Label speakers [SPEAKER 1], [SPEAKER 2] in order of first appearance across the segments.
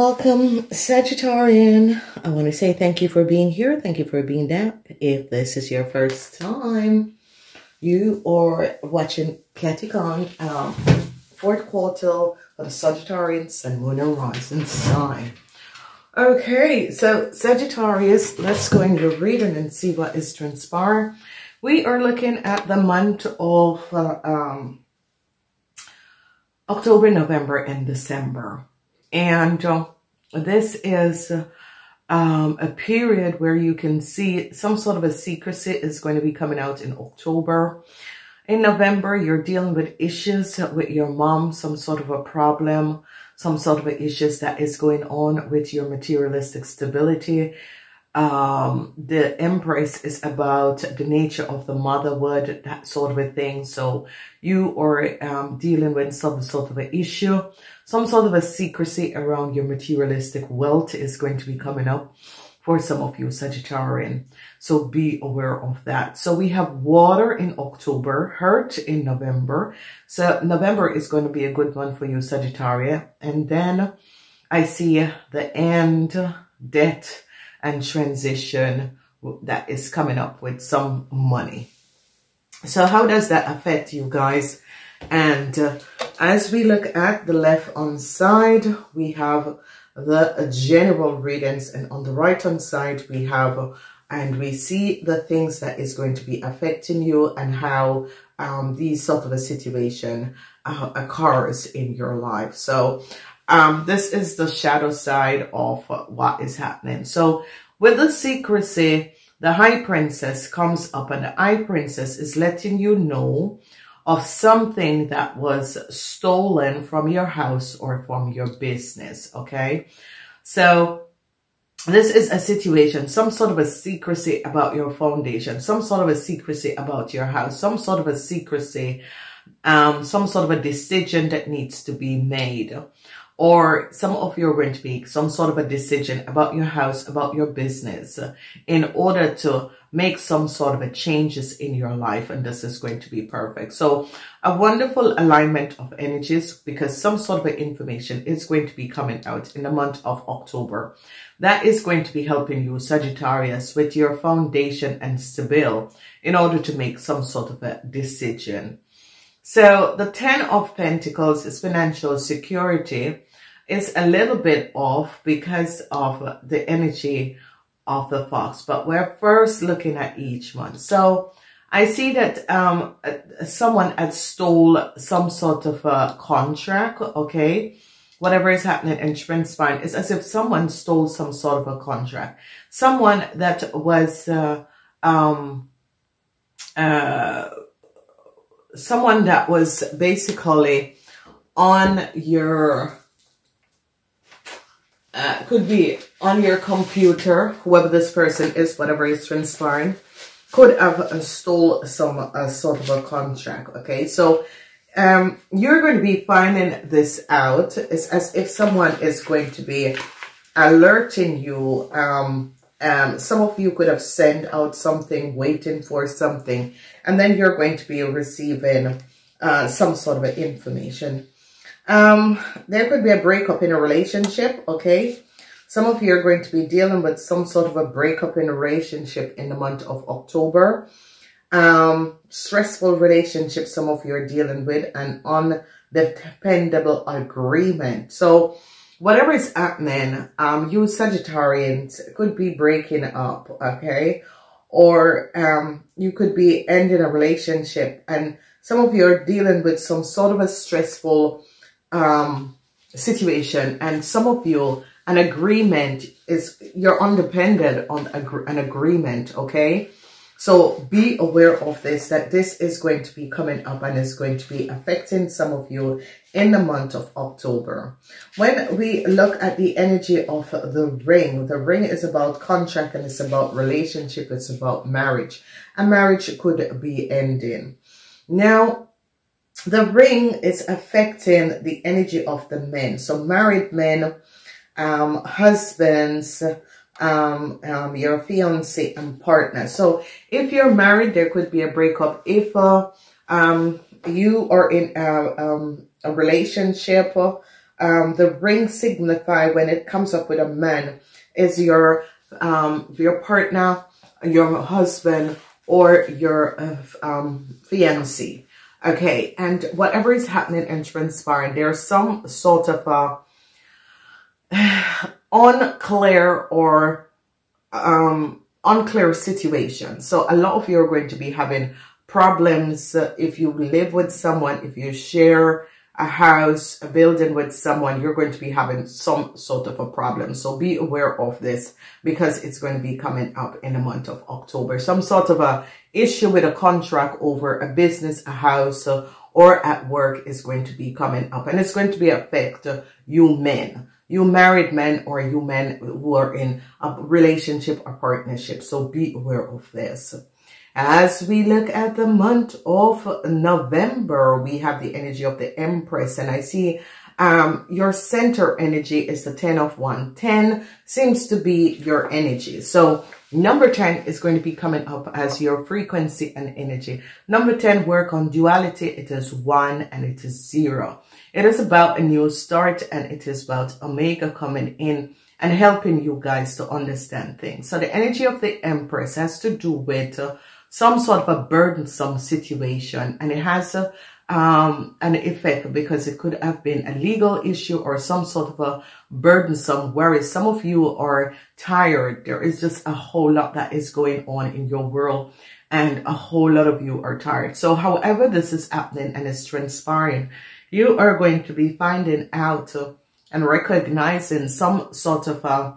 [SPEAKER 1] Welcome, Sagittarian. I want to say thank you for being here. Thank you for being there. If this is your first time, you are watching Kathye Kaan, um, fourth quarter for the Sagittarian Sun, Moon, and Rising sign. Okay, so Sagittarius, let's go into reading and see what is transpiring. We are looking at the month of uh, um, October, November, and December. And uh, this is um, a period where you can see some sort of a secrecy is going to be coming out in October. In November, you're dealing with issues with your mom, some sort of a problem, some sort of issues that is going on with your materialistic stability. Um, the Empress is about the nature of the motherhood, that sort of a thing. So you are um, dealing with some sort of an issue some sort of a secrecy around your materialistic wealth is going to be coming up for some of you Sagittarian. So be aware of that. So we have water in October, hurt in November. So November is going to be a good one for you Sagittarius. And then I see the end, death and transition that is coming up with some money. So how does that affect you guys? And uh, as we look at the left hand side, we have the general readings and on the right hand side, we have and we see the things that is going to be affecting you and how um, these sort of a situation uh, occurs in your life. So um, this is the shadow side of what is happening. So with the secrecy, the High Priestess comes up and the High Priestess is letting you know of something that was stolen from your house or from your business. Okay. So this is a situation, some sort of a secrecy about your foundation, some sort of a secrecy about your house, some sort of a secrecy, um, some sort of a decision that needs to be made or some of your rent make some sort of a decision about your house, about your business in order to make some sort of a changes in your life and this is going to be perfect. So a wonderful alignment of energies because some sort of information is going to be coming out in the month of October. That is going to be helping you Sagittarius with your foundation and stability in order to make some sort of a decision. So the 10 of Pentacles is financial security is a little bit off because of the energy of the fox, but we're first looking at each one. So I see that um, someone had stole some sort of a contract, okay? Whatever is happening in transpiring, it's as if someone stole some sort of a contract. Someone that was, uh, um, uh, someone that was basically on your uh, could be on your computer, whoever this person is, whatever is transpiring, could have uh, stole some uh, sort of a contract. Okay, so um, you're going to be finding this out. It's as if someone is going to be alerting you. Um, um, some of you could have sent out something, waiting for something, and then you're going to be receiving uh, some sort of information. Um, there could be a breakup in a relationship, okay? Some of you are going to be dealing with some sort of a breakup in a relationship in the month of October. Um, stressful relationship some of you are dealing with an undependable agreement. So whatever is happening, um, you Sagittarians could be breaking up, okay? Or um, you could be ending a relationship and some of you are dealing with some sort of a stressful um, situation and some of you, an agreement is, you're undependent on an agreement, okay? So be aware of this, that this is going to be coming up and is going to be affecting some of you in the month of October. When we look at the energy of the ring, the ring is about contract and it's about relationship, it's about marriage. A marriage could be ending. Now, the ring is affecting the energy of the men. So married men, um, husbands, um, um, your fiance and partner. So if you're married, there could be a breakup. If uh, um, you are in a, um, a relationship, um, the ring signify when it comes up with a man is your um, your partner, your husband, or your uh, um, fiancé. Okay, and whatever is happening and transpiring, there's some sort of a unclear or um, unclear situation. So a lot of you are going to be having problems if you live with someone, if you share a house, a building with someone, you're going to be having some sort of a problem. So be aware of this because it's going to be coming up in the month of October. Some sort of a issue with a contract over a business, a house, or at work is going to be coming up and it's going to be affect you men you married men or you men who are in a relationship or partnership. So be aware of this. As we look at the month of November, we have the energy of the Empress and I see um, your center energy is the 10 of 1. 10 seems to be your energy. So number 10 is going to be coming up as your frequency and energy. Number 10, work on duality. It is 1 and it is 0. It is about a new start and it is about Omega coming in and helping you guys to understand things. So the energy of the Empress has to do with uh, some sort of a burdensome situation and it has a, um, an effect because it could have been a legal issue or some sort of a burdensome worry. Some of you are tired. There is just a whole lot that is going on in your world and a whole lot of you are tired. So however this is happening and is transpiring, you are going to be finding out and recognizing some sort of a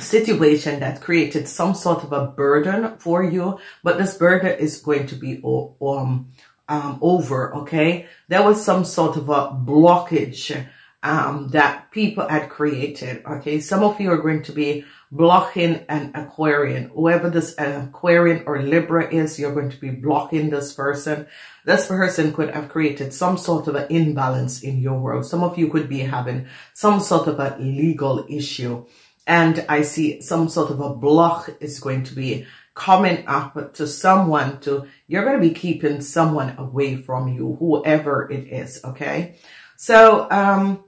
[SPEAKER 1] situation that created some sort of a burden for you, but this burden is going to be um, um, over, okay? There was some sort of a blockage um, that people had created, okay? Some of you are going to be blocking an Aquarian. Whoever this Aquarian or Libra is, you're going to be blocking this person. This person could have created some sort of an imbalance in your world. Some of you could be having some sort of a legal issue. And I see some sort of a block is going to be coming up to someone to, you're going to be keeping someone away from you, whoever it is. Okay. So, um,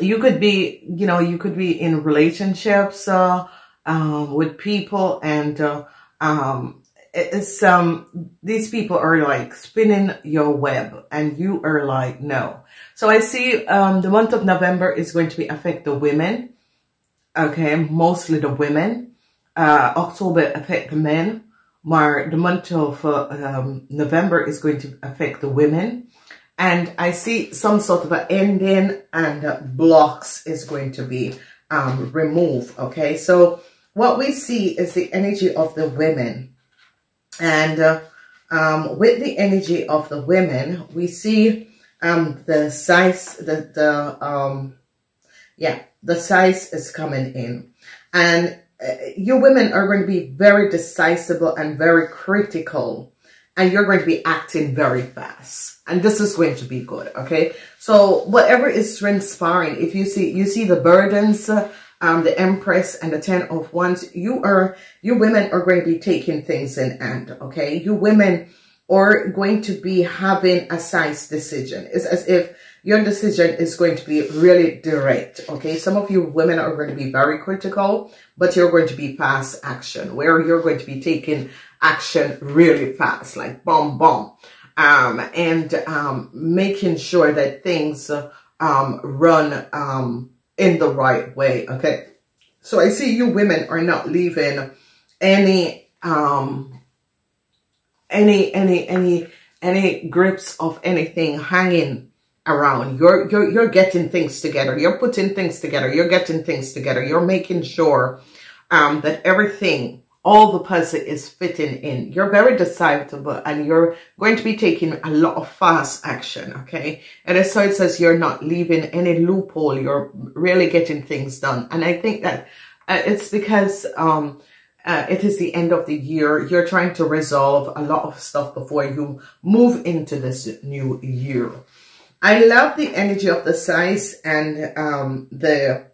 [SPEAKER 1] you could be, you know, you could be in relationships, uh, um, with people and, uh, um, it's, um, these people are like spinning your web and you are like, no. So I see, um, the month of November is going to be affect the women. Okay. Mostly the women. Uh, October affect the men. Mar the month of, uh, um, November is going to affect the women and I see some sort of an ending and blocks is going to be um, removed. Okay, so what we see is the energy of the women. And uh, um, with the energy of the women, we see um, the scythe, the, the um, yeah, the scythe is coming in. And uh, you women are going to be very decisive and very critical and you're going to be acting very fast. And this is going to be good, okay? So whatever is transpiring, if you see, you see the burdens, um, the Empress and the Ten of Wands, you are, you women are going to be taking things in hand, okay? You women are going to be having a size decision. It's as if your decision is going to be really direct, okay? Some of you women are going to be very critical, but you're going to be fast action, where you're going to be taking action really fast, like boom, boom. Um, and um, making sure that things um, run um, in the right way, okay? So I see you women are not leaving any, um, any, any, any, any grips of anything hanging around. You're, you're, you're getting things together. You're putting things together. You're getting things together. You're making sure, um, that everything all the puzzle is fitting in. You're very decisive and you're going to be taking a lot of fast action, okay? And so it says you're not leaving any loophole. You're really getting things done. And I think that uh, it's because um, uh, it is the end of the year. You're trying to resolve a lot of stuff before you move into this new year. I love the energy of the scythe and um, the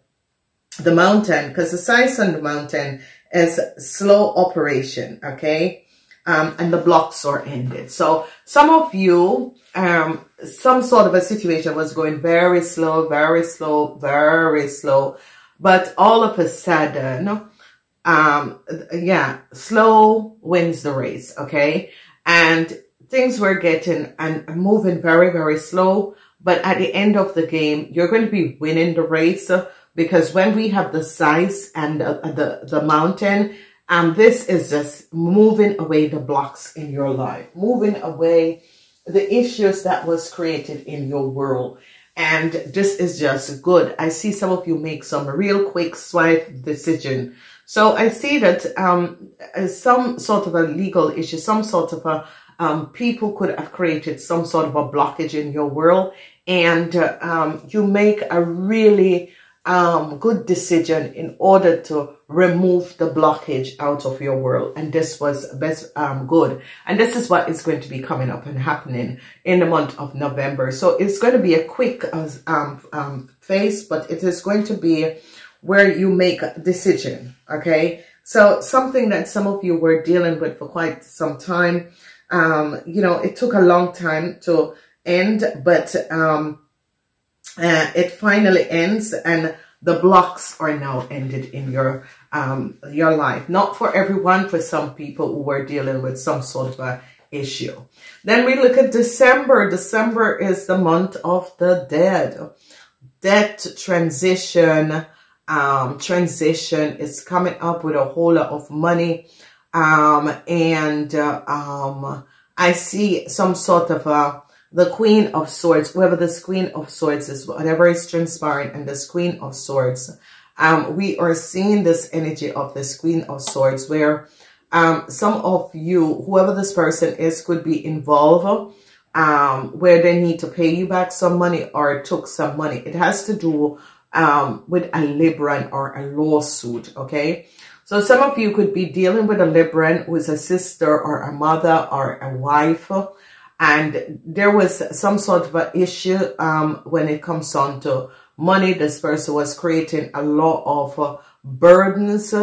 [SPEAKER 1] the mountain because the scythe on the mountain is slow operation, okay? um, and the blocks are ended. So some of you, um, some sort of a situation was going very slow, very slow, very slow, but all of a sudden, um, yeah, slow wins the race. Okay. And things were getting and moving very, very slow. But at the end of the game, you're going to be winning the race because when we have the scythe and the, the, the mountain, um, this is just moving away the blocks in your life, moving away the issues that was created in your world. And this is just good. I see some of you make some real quick swipe decision. So I see that um, some sort of a legal issue, some sort of a um, people could have created some sort of a blockage in your world and uh, um, you make a really um, good decision in order to remove the blockage out of your world. And this was best um, good. And this is what is going to be coming up and happening in the month of November. So it's going to be a quick uh, um, um, phase, but it is going to be where you make a decision. Okay. So something that some of you were dealing with for quite some time. Um, you know, it took a long time to end, but um, uh, it finally ends and the blocks are now ended in your um, your life. Not for everyone, for some people who were dealing with some sort of a issue. Then we look at December. December is the month of the dead. Death transition, um, transition is coming up with a whole lot of money. Um, and, uh, um, I see some sort of a, the Queen of Swords, whoever this Queen of Swords is, whatever is transpiring and this Queen of Swords, um, we are seeing this energy of this Queen of Swords where um, some of you, whoever this person is, could be involved um, where they need to pay you back some money or took some money. It has to do um, with a Libran or a lawsuit, okay? So some of you could be dealing with a Libran who is a sister or a mother or a wife and there was some sort of an issue um, when it comes on to money. This person was creating a lot of uh, burdens.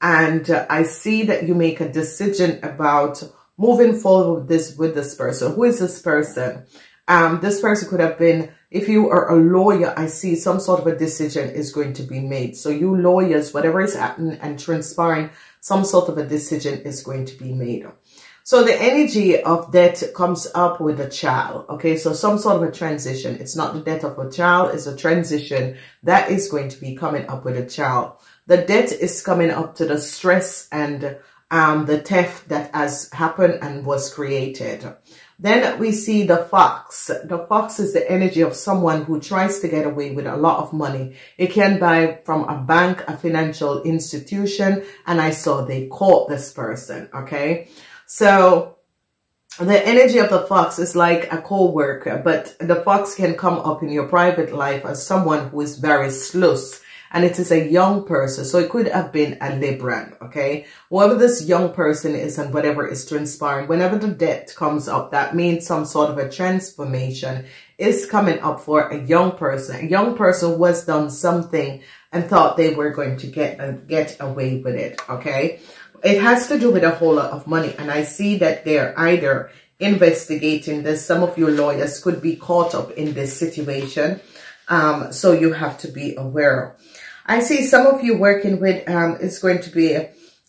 [SPEAKER 1] And uh, I see that you make a decision about moving forward with this, with this person. Who is this person? Um, this person could have been, if you are a lawyer, I see some sort of a decision is going to be made. So you lawyers, whatever is happening and transpiring, some sort of a decision is going to be made. So the energy of death comes up with a child. Okay, so some sort of a transition. It's not the death of a child, it's a transition that is going to be coming up with a child. The debt is coming up to the stress and um, the theft that has happened and was created. Then we see the fox. The fox is the energy of someone who tries to get away with a lot of money. It can buy from a bank, a financial institution, and I saw they caught this person, okay? So the energy of the fox is like a co-worker, but the fox can come up in your private life as someone who is very sluice. And it is a young person. So it could have been a Libran, okay? Whoever this young person is and whatever is transpiring, whenever the death comes up, that means some sort of a transformation is coming up for a young person. A young person who has done something and thought they were going to get, uh, get away with it, okay? It has to do with a whole lot of money. And I see that they're either investigating this. Some of your lawyers could be caught up in this situation. Um, so you have to be aware. I see some of you working with, um, it's going to be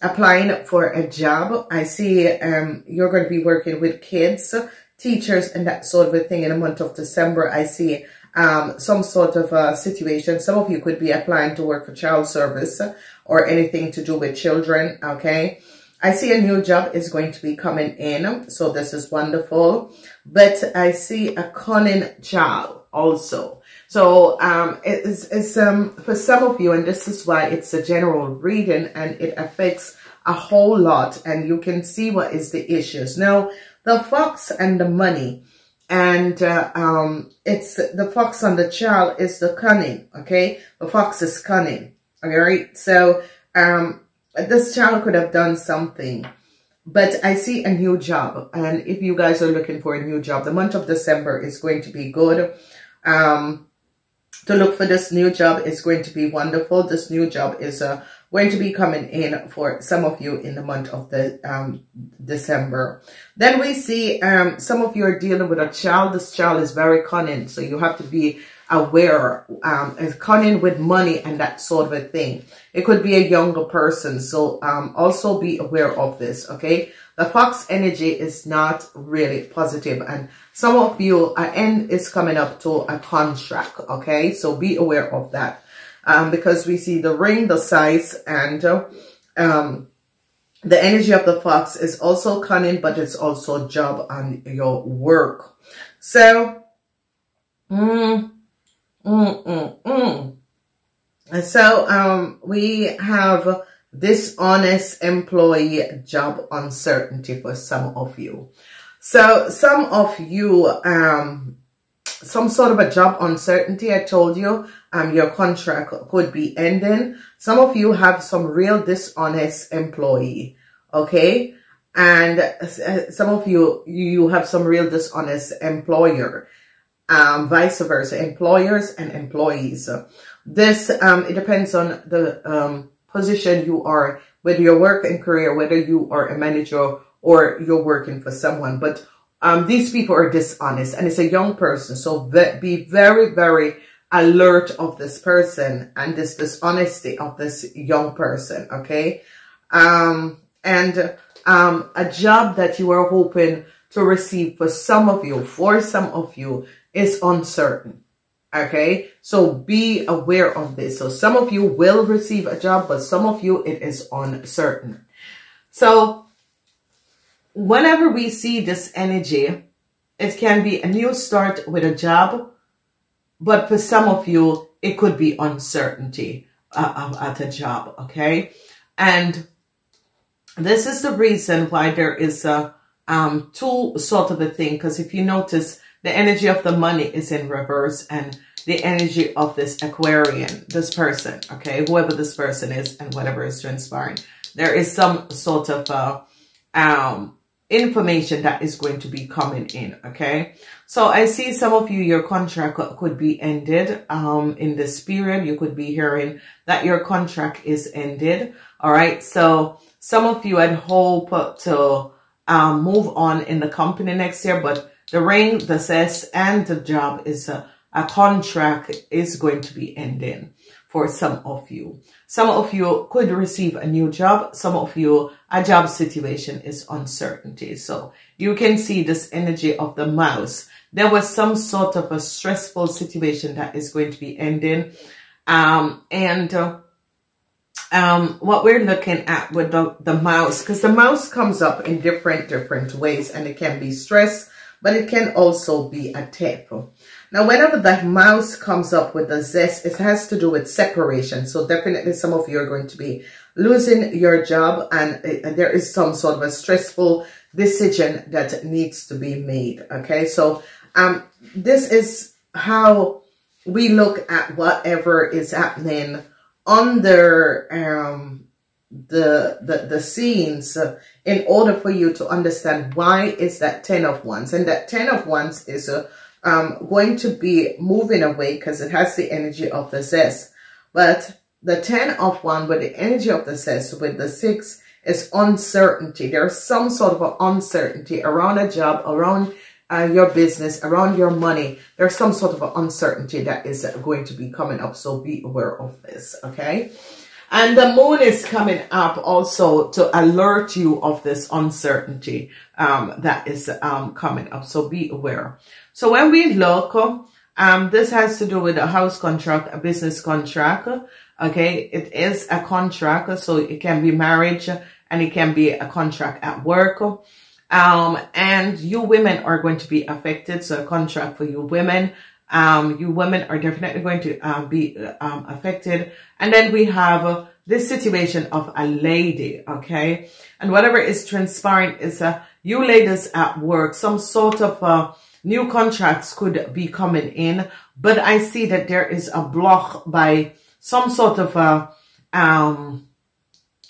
[SPEAKER 1] applying for a job. I see um, you're going to be working with kids, teachers, and that sort of a thing in the month of December. I see um, some sort of a situation. Some of you could be applying to work for child service or anything to do with children, okay? I see a new job is going to be coming in, so this is wonderful. But I see a cunning child also. So um, it's, it's um, for some of you, and this is why it's a general reading and it affects a whole lot and you can see what is the issues. Now, the fox and the money and uh, um, it's the fox on the child is the cunning. Okay, the fox is cunning. All right, so um, this child could have done something, but I see a new job, and if you guys are looking for a new job, the month of December is going to be good. Um, to look for this new job is going to be wonderful. This new job is uh, going to be coming in for some of you in the month of the um, December. Then we see um, some of you are dealing with a child. This child is very cunning, so you have to be aware, um, cunning with money and that sort of a thing. It could be a younger person, so um, also be aware of this, okay? The fox energy is not really positive and some of you, an end is coming up to a contract, okay? So be aware of that um, because we see the ring, the scythe, and um, the energy of the fox is also cunning, but it's also job on your work. So, mm, mm, mm, mm. And so um, we have dishonest employee job uncertainty for some of you. So some of you, um, some sort of a job uncertainty, I told you, um, your contract could be ending. Some of you have some real dishonest employee, okay? And uh, some of you, you have some real dishonest employer, um, vice versa, employers and employees. This, um, it depends on the, um, position you are, whether your work and career, whether you are a manager or you're working for someone. But, um, these people are dishonest and it's a young person. So be very, very alert of this person and this dishonesty of this young person, okay? Um, and um, a job that you are hoping to receive for some of you, for some of you, is uncertain, okay? So be aware of this. So some of you will receive a job, but some of you, it is uncertain. So whenever we see this energy, it can be a new start with a job, but for some of you, it could be uncertainty uh, at a job, okay? And this is the reason why there is a um, two sort of a thing, because if you notice, the energy of the money is in reverse and the energy of this Aquarian, this person, okay, whoever this person is and whatever is transpiring, there is some sort of uh, um, information that is going to be coming in, okay? So I see some of you, your contract could be ended um, in this period. You could be hearing that your contract is ended, all right? So some of you had hope to um, move on in the company next year, but the ring, the cess, and the job is a, a contract is going to be ending for some of you. Some of you could receive a new job. Some of you, a job situation is uncertainty. So you can see this energy of the mouse. There was some sort of a stressful situation that is going to be ending. Um, and, uh, um, what we're looking at with the, the mouse, because the mouse comes up in different, different ways and it can be stress, but it can also be a tip. Now, whenever that mouse comes up with the zest, it has to do with separation. So definitely some of you are going to be losing your job and, and there is some sort of a stressful decision that needs to be made. Okay, so um, this is how we look at whatever is happening under um, the, the, the scenes uh, in order for you to understand why is that 10 of wands. And that 10 of wands is uh, um, going to be moving away because it has the energy of the zest. But the 10 of wands with the energy of the zest with the 6 is uncertainty. There's some sort of uncertainty around a job, around uh, your business, around your money. There's some sort of uncertainty that is going to be coming up. So be aware of this, okay? And the moon is coming up also to alert you of this uncertainty um, that is um, coming up. So be aware. So when we look, um, this has to do with a house contract, a business contract. Okay, it is a contract, so it can be marriage and it can be a contract at work. Um, and you women are going to be affected. So a contract for you women. Um, you women are definitely going to uh, be um, affected. And then we have uh, this situation of a lady, okay? And whatever is transpiring is uh, you ladies at work, some sort of uh, New contracts could be coming in, but I see that there is a block by some sort of a, um,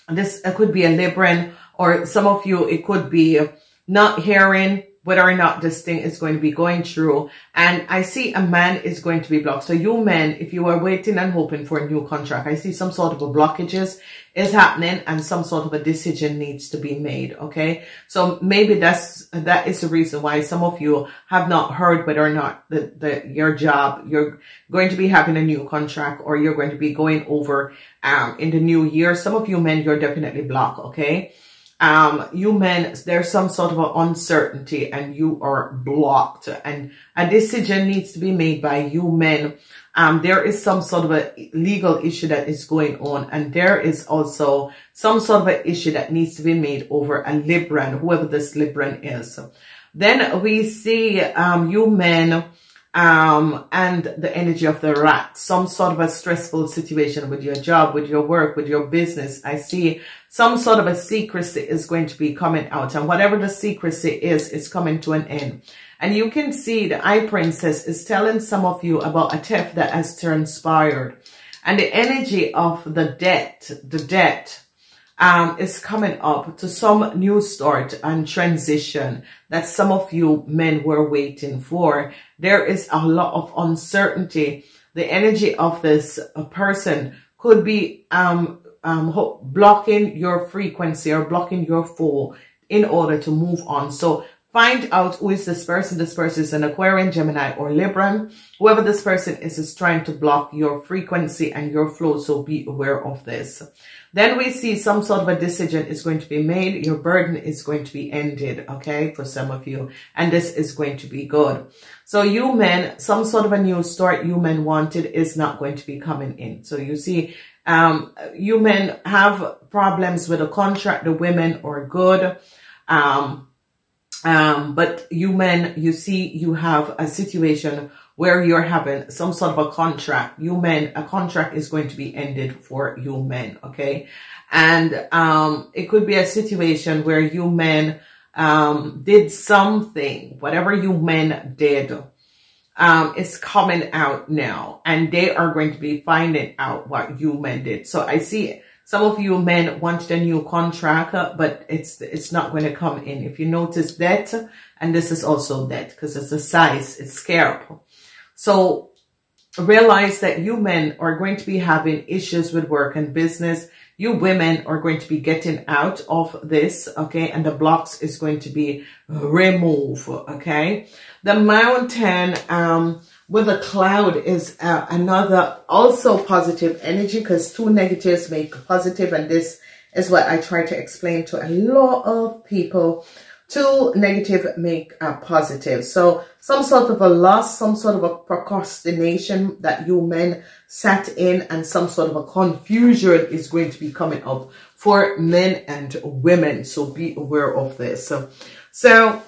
[SPEAKER 1] this it could be a Libran or some of you, it could be not hearing whether or not this thing is going to be going through. And I see a man is going to be blocked. So you men, if you are waiting and hoping for a new contract, I see some sort of a blockages is happening and some sort of a decision needs to be made. Okay. So maybe that's, that is the reason why some of you have not heard whether or not the, the, your job, you're going to be having a new contract or you're going to be going over, um, in the new year. Some of you men, you're definitely blocked. Okay um, you men, there's some sort of uncertainty and you are blocked and a decision needs to be made by you men. Um, there is some sort of a legal issue that is going on and there is also some sort of an issue that needs to be made over a Libran, whoever this Libran is. Then we see, um, you men, um, and the energy of the rat, some sort of a stressful situation with your job, with your work, with your business. I see some sort of a secrecy is going to be coming out and whatever the secrecy is, is coming to an end. And you can see the High Priestess is telling some of you about a theft that has transpired and the energy of the debt, the debt, um, is coming up to some new start and transition that some of you men were waiting for. There is a lot of uncertainty. The energy of this person could be um, um, blocking your frequency or blocking your flow in order to move on. So find out who is this person. This person is an Aquarian, Gemini, or Libran. Whoever this person is, is trying to block your frequency and your flow. So be aware of this. Then we see some sort of a decision is going to be made. Your burden is going to be ended, okay, for some of you. And this is going to be good. So you men, some sort of a new start you men wanted is not going to be coming in. So you see, um, you men have problems with a contract. The women are good. Um, um, but you men, you see, you have a situation where you're having some sort of a contract. You men, a contract is going to be ended for you men, okay? And um, it could be a situation where you men um, did something, whatever you men did, um, is coming out now, and they are going to be finding out what you men did. So I see some of you men wanted a new contract, but it's it's not going to come in. If you notice that, and this is also that because it's a size, it's scarab. So realize that you men are going to be having issues with work and business. You women are going to be getting out of this, okay? And the blocks is going to be removed, okay? The mountain um, with a cloud is uh, another also positive energy because two negatives make positive and this is what I try to explain to a lot of people Two, negative make a positive. So some sort of a loss, some sort of a procrastination that you men sat in and some sort of a confusion is going to be coming up for men and women. So be aware of this. So, so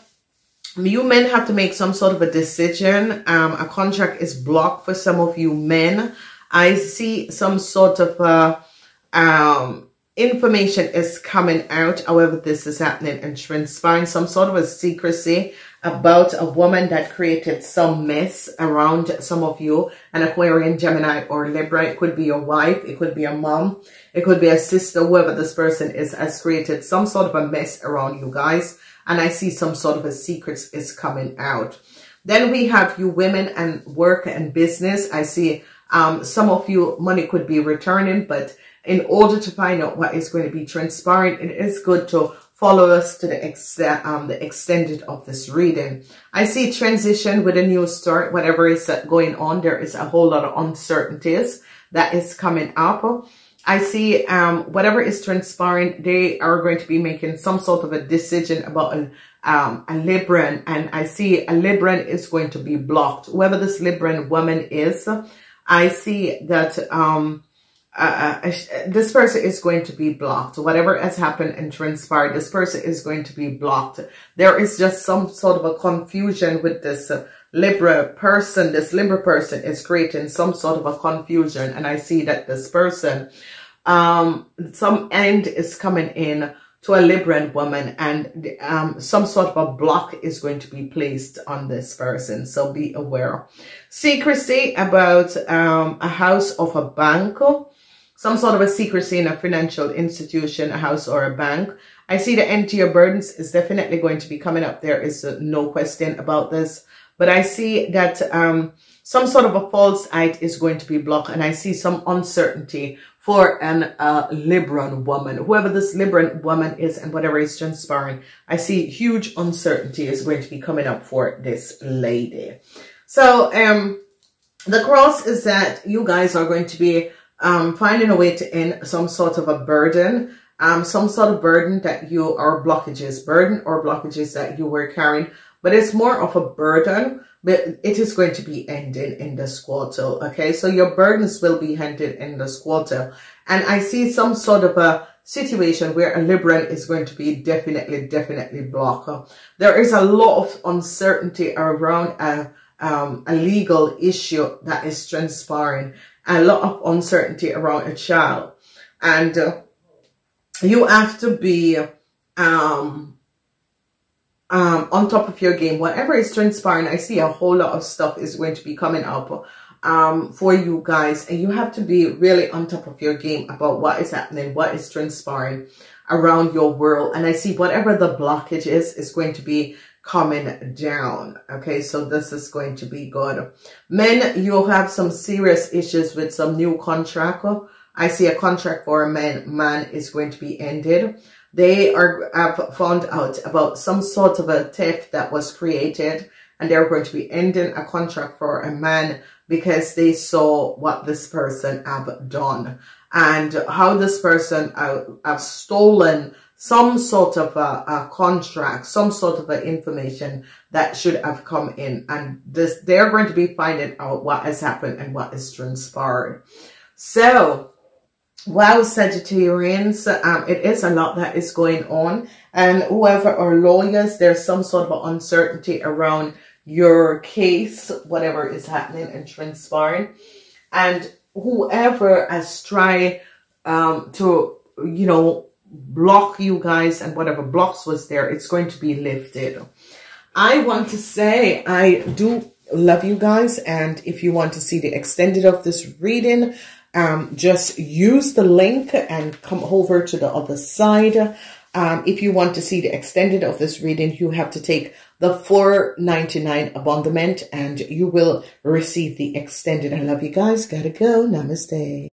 [SPEAKER 1] you men have to make some sort of a decision. Um, a contract is blocked for some of you men. I see some sort of a, um, information is coming out, however this is happening and transpiring, some sort of a secrecy about a woman that created some mess around some of you, an Aquarian, Gemini, or Libra. It could be your wife, it could be a mom, it could be a sister, whoever this person is, has created some sort of a mess around you guys. And I see some sort of a secret is coming out. Then we have you women and work and business. I see um, some of you money could be returning, but in order to find out what is going to be transpiring, it is good to follow us to the, um, the extended of this reading. I see transition with a new start, whatever is going on. There is a whole lot of uncertainties that is coming up. I see um, whatever is transpiring, they are going to be making some sort of a decision about a, um, a Libran. And I see a Libran is going to be blocked. Whoever this Libran woman is, I see that um, uh, uh this person is going to be blocked. Whatever has happened and transpired, this person is going to be blocked. There is just some sort of a confusion with this uh, Libra person. This Libra person is creating some sort of a confusion. And I see that this person, um, some end is coming in to a Libran woman and um, some sort of a block is going to be placed on this person. So be aware. Secrecy about um, a house of a bank some sort of a secrecy in a financial institution, a house or a bank. I see the end to your burdens is definitely going to be coming up. There is uh, no question about this. But I see that um, some sort of a false eye is going to be blocked. And I see some uncertainty for an uh, Libran woman. Whoever this Libran woman is and whatever is transpiring, I see huge uncertainty is going to be coming up for this lady. So um, the cross is that you guys are going to be um, finding a way to end some sort of a burden, um, some sort of burden that you are blockages, burden or blockages that you were carrying, but it's more of a burden, but it is going to be ending in the quarter. Okay. So your burdens will be ended in the quarter. And I see some sort of a situation where a Libran is going to be definitely, definitely blocked. There is a lot of uncertainty around a, um, a legal issue that is transpiring a lot of uncertainty around a child. And uh, you have to be um, um, on top of your game. Whatever is transpiring, I see a whole lot of stuff is going to be coming up um, for you guys. And you have to be really on top of your game about what is happening, what is transpiring around your world. And I see whatever the blockage is, is going to be coming down. Okay, so this is going to be good. Men, you'll have some serious issues with some new contract. I see a contract for a man, man is going to be ended. They are have found out about some sort of a theft that was created and they're going to be ending a contract for a man because they saw what this person have done and how this person have, have stolen some sort of a, a, contract, some sort of information that should have come in. And this, they're going to be finding out what has happened and what is transpired. So, wow, Sagittarians, um, it is a lot that is going on. And whoever are lawyers, there's some sort of uncertainty around your case, whatever is happening and transpiring. And whoever has tried um, to, you know, block you guys and whatever blocks was there, it's going to be lifted. I want to say I do love you guys. And if you want to see the extended of this reading, um, just use the link and come over to the other side. Um, if you want to see the extended of this reading, you have to take the 4.99 abonnement and you will receive the extended. I love you guys. Gotta go. Namaste.